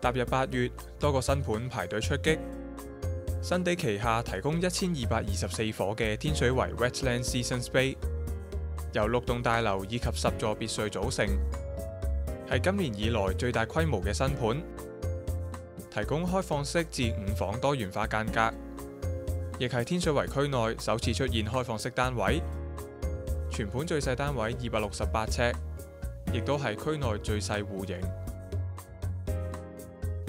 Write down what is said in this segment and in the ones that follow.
踏入八月，多個新盤排隊出擊。新地旗下提供一千二百二十四伙嘅天水圍 Wetland Seasons Bay，由六棟大樓以及十座別墅組成，係今年以來最大規模嘅新盤，提供開放式至五房多元化間隔，亦係天水圍區內首次出現開放式單位。全盤最細單位二百六十八尺，亦都係區內最細戶型。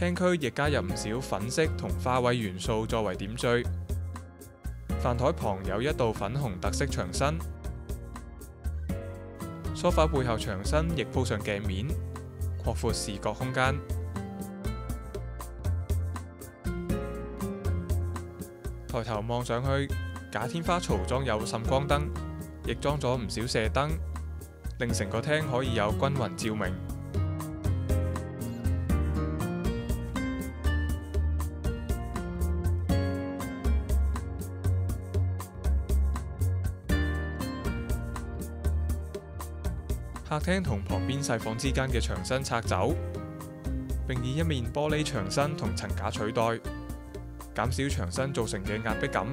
廳區亦加入唔少粉色同花卉元素作為點綴。飯台旁有一道粉紅特色牆身，梳化背後牆身亦鋪上鏡面，擴闊視覺空間。抬頭望上去，假天花槽裝有滲光燈，亦裝咗唔少射燈，令成個廳可以有均勻照明。客厅同旁边细房之间嘅墙身拆走，并以一面玻璃墙身同层架取代。减少墙身造成嘅压迫感。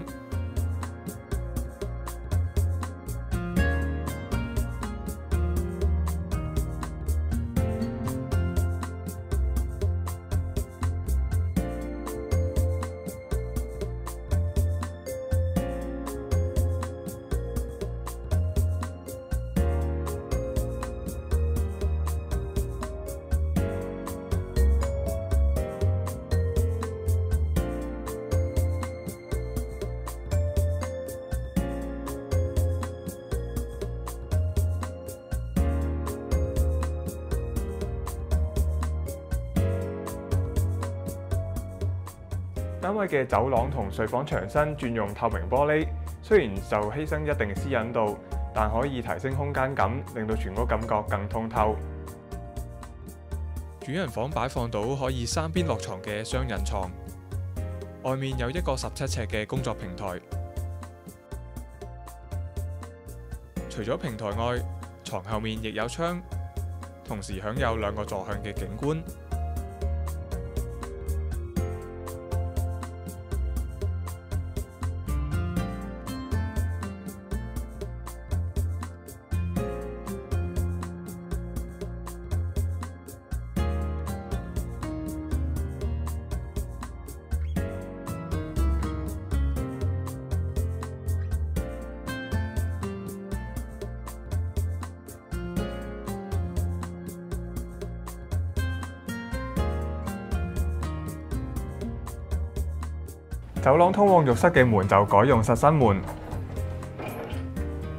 單位嘅走廊同睡房牆身轉用透明玻璃，雖然受犧牲一定私隱度，但可以提升空間感，令到全屋感覺更通透。主人房擺放到可以三邊落床嘅雙人床，外面有一個十七尺嘅工作平台。除咗平台外，床後面亦有窗，同時享有兩個坐向嘅景觀。走廊通往浴室嘅门就改用实心门，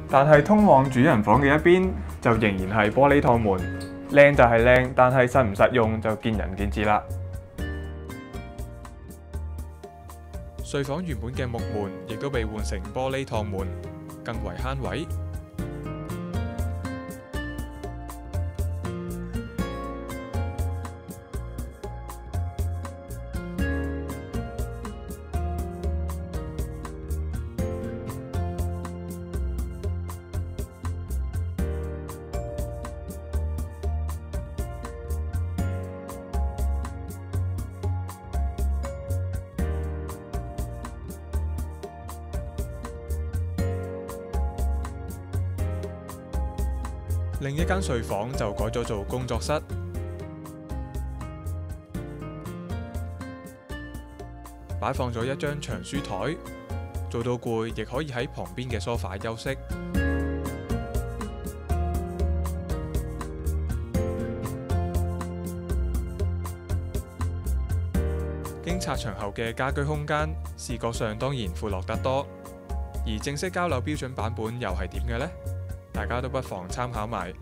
但系通往主人房嘅一边就仍然系玻璃趟门，靓就系靓，但系实唔实用就见仁见智啦。睡房原本嘅木门亦都被换成玻璃趟门，更为悭位。另一間睡房就改咗做工作室，擺放咗一張長書台，做到攰亦可以喺旁邊嘅梳化休息。經拆牆後嘅家居空間，視覺上當然闊落得多。而正式交流標準版本又係點嘅呢？大家都不妨參考埋。